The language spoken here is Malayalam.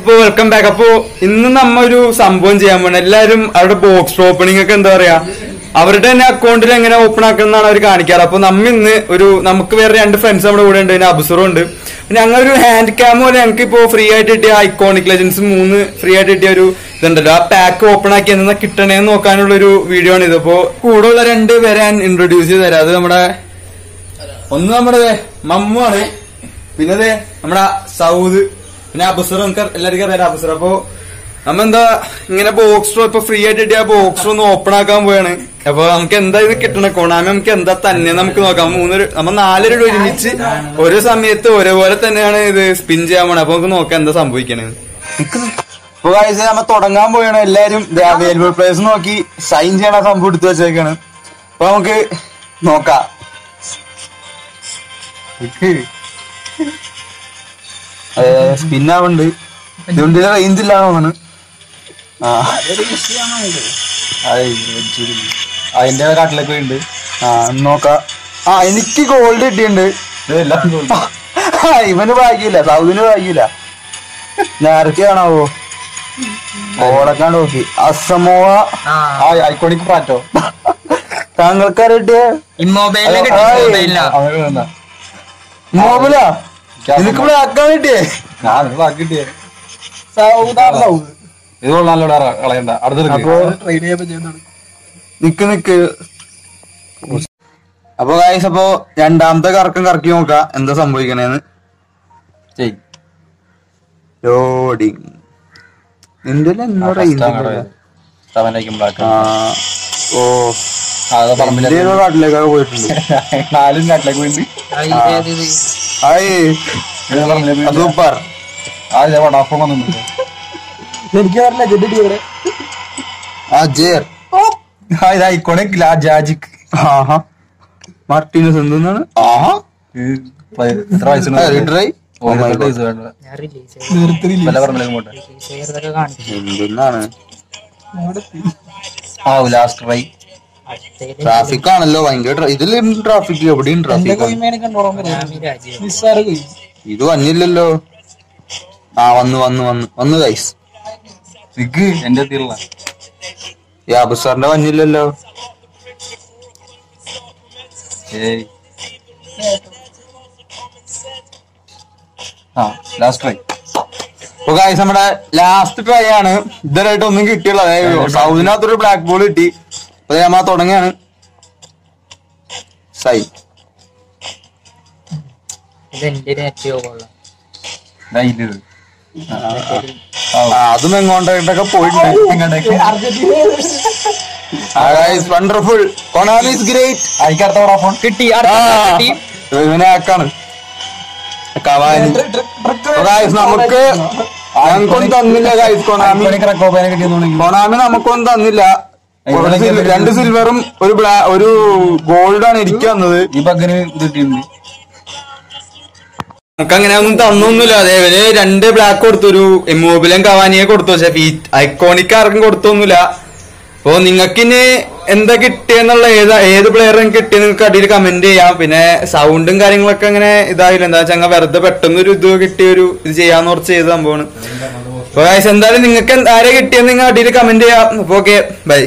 അപ്പൊ വെൽക്കം ബാക്ക് അപ്പൊ ഇന്ന് നമ്മ ഒരു സംഭവം ചെയ്യാൻ പോണ. എല്ലാരും അവരുടെ ബോക്സ് ഓപ്പണിംഗ് ഒക്കെ എന്താ പറയാ? അവരുടെ തന്നെ അക്കൗണ്ടിൽ എങ്ങനെ ഓപ്പൺ ആക്കുന്നതാണ് അവർ കാണിക്കാറ്. അപ്പൊ നമ്മ ഇന്ന് ഒരു നമുക്ക് വേറെ രണ്ട് ഫ്രണ്ട്സ് നമ്മുടെ കൂടെ ഉണ്ട്. പിന്നെ അബുസറും ഉണ്ട്. ഞങ്ങൾ ഒരു ഹാൻഡ് ക്യാം പോലെ ഞങ്ങൾക്ക് ഇപ്പോ ഫ്രീ ആയിട്ട് കിട്ടിയ ഐക്കോണിക് ലെജൻസ് മൂന്ന് ഫ്രീ ആയിട്ട് കിട്ടിയ ഒരു ഇതുണ്ടല്ലോ. ആ പാക്ക് ഓപ്പൺ ആക്കി എന്താ കിട്ടണേന്ന് നോക്കാനുള്ള ഒരു വീഡിയോ ആണ് ഇത്. അപ്പോ ഉള്ള രണ്ട് പേരെ ഞാൻ ഇൻട്രൊഡ്യൂസ് ചെയ്ത് തരാം. അത് നമ്മുടെ ഒന്ന് നമ്മുടെ മമ്മു ആണ്. പിന്നെ നമ്മുടെ സൗദ്. പിന്നെ അബുസർ നമുക്ക് എല്ലാവർക്കും അറിയാം അബുസർ. അപ്പൊ നമ്മെന്താ ഇങ്ങനെ ബോക്സ് ഇപ്പൊ ഫ്രീ ആയിട്ട് കിട്ടിയ ബോക്സ് ഒന്ന് ഓപ്പൺ ആക്കാൻ പോവാണ്. അപ്പൊ നമുക്ക് എന്താ ഇത് കിട്ടണ? കൊണാമി നമുക്ക് എന്താ തന്നെ നമുക്ക് നോക്കാം. മൂന്നൊരു നമ്മ നാലര ഒരുമിച്ച് ഓരോ സമയത്ത് ഒരേപോലെ തന്നെയാണ് ഇത് സ്പിൻ ചെയ്യാൻ പോണത് അപ്പൊ നമുക്ക് നോക്കാം എന്താ സംഭവിക്കണേ. ഇപ്പൊ കാഴ്ച നമ്മ തുടങ്ങാൻ പോയാണ് എല്ലാരും അവൈലബിൾ പ്ലേസ് നോക്കി സൈൻ ചെയ്യണ സംഭവം എടുത്തു വെച്ചേക്കാണ്. അപ്പൊ നമുക്ക് നോക്കാം. സ്പിന്നാവുണ്ട്. ഇതുകൊണ്ട് റേഞ്ച് ഇല്ലാന്ന് തോന്നുന്നു അതിന്റെ കാട്ടിലൊക്കെ ഉണ്ട് ആ നോക്കാം. ആ എനിക്ക് ഗോൾഡ് കിട്ടിയിട്ടുണ്ട് ആ, ഇവന് ഭാഗ്യമില്ല. സൗദിന് ഭാഗ്യമില്ല. ആണാവോ ഓളക്കാണ്ട് നോക്കി. അസമോവ. ഐക്കോണിക് പാറ്റോ താങ്കൾക്കാരെ കിട്ടിയ? മോബിലാ കിട്ടിയേ ഞാൻ ഇത് കളയണ്ട. അപ്പൊ നിക്ക് നിക്ക്. അപ്പൊ ഗായ്സ് അപ്പൊ രണ്ടാമത്തെ കറക്കം കറക്കി നോക്ക. എന്താ സംഭവിക്കണേന്ന്? ചെയ് ലോഡിങ് നിന്റെ ഓ. പോയിട്ടുണ്ട്? നാലും കാട്ടിലേക്ക് പോയിട്ട് സൂപ്പർ. ആ ഇതേ വടാപ്പം ഇവിടെ ആ ജേർ ആ ഇത് ഐക്കോണിക് ലാ ജാജിക് ആഹാ. മാർട്ടിനസ് എന്താണ് ആഹാ. എത്ര വയസ്സുണ്ട് ട്രൈ ഓ മൈ ഗോഡ് പല പറമ്പിലേക്ക് പോട്ടെ എന്തെന്നാണ്? ആ ലാസ്റ്റ് ട്രൈ ട്രാഫിക് ആണല്ലോ ഭയങ്കര ഇതിലും ഇതിൽ ട്രാഫിക് എവിടെയും ട്രാഫിക് ഇത് വന്നില്ലല്ലോ. ആ വന്നു വന്നു വന്നു. വന്നു കൈസ് സിഗ് എന്റെ ഈ അബുസാറിന്റെ വന്നില്ലല്ലോ. ലാസ്റ്റ് ട്രൈ അപ്പൊ നമ്മുടെ ലാസ്റ്റ് ട്രൈ ആണ്. ഇതുവരായിട്ട് ഒന്നും കിട്ടിയുള്ളത് സൗദിനകത്തൊരു ബ്ലാക്ക് ബോൾ കിട്ടി. അപ്പൊ ദേ നമ്മ തുടങ്ങിയാണ് സൈ അതും എങ്ങോട്ടൊക്കെ പോയിട്ടുണ്ട്. വണ്ടർഫുൾ കൊണാമി ഇസ് ഗ്രേറ്റ് കിട്ടി ഇവനെ ആക്കാണ് കവാനി ഗായ്സ് നമുക്ക് ഞങ്ങൾക്കൊന്നും തന്നില്ല ഗൈസ് കൊണാമി കൊണാമി നമുക്കൊന്നും തന്നില്ല. രണ്ട് സിൽവറും ഒരു ബ്ലാ ഒരു ഗോൾഡാണ് എനിക്ക് വന്നത്. ഇത് കിട്ടിയിട്ടുണ്ട്. നമുക്ക് അങ്ങനെ ഒന്നും തന്നൊന്നുമില്ല. അതേപോലെ രണ്ട് ബ്ലാക്ക് കൊടുത്തു. ഒരു എമ്മോബിലും കവാനിയെ കൊടുത്തു. പക്ഷെ ഐക്കോണിക് ആർക്കും കൊടുത്തൊന്നുമില്ല. അപ്പൊ നിങ്ങൾക്ക് ഇനി എന്താ കിട്ടിയെന്നുള്ള ഏത് ഏത് പ്ലെയറും കിട്ടിയെന്ന് നിങ്ങൾക്ക് അടിയിൽ കമന്റ് ചെയ്യാം. പിന്നെ സൗണ്ടും കാര്യങ്ങളൊക്കെ അങ്ങനെ ഇതായില്ല. എന്താ വെച്ചാൽ വെറുതെ പെട്ടെന്ന് ഒരു ഇത് കിട്ടിയ ഒരു ഇത് ചെയ്യാന്ന് കുറച്ച് ചെയ്ത സംഭവമാണ്. അപ്പൊ എന്തായാലും നിങ്ങൾക്ക് ആരെ കിട്ടിയെന്ന് നിങ്ങൾ അടിയിൽ കമന്റ് ചെയ്യാം. അപ്പൊ ഓക്കെ ബൈ